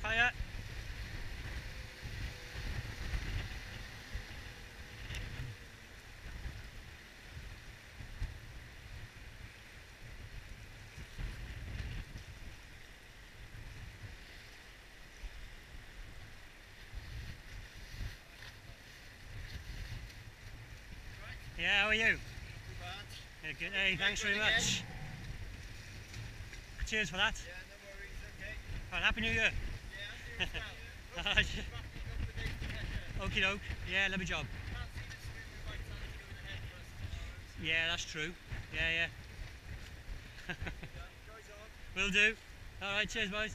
Hiya. Yeah, how are you? Yeah, good. Hey, thanks very much. Cheers for that. Yeah, no worries, okay. Right, Happy New Year. Okie doke. Yeah, job. Us tomorrow. so, Yeah, that's true. Yeah, yeah. Will do. Alright, cheers boys.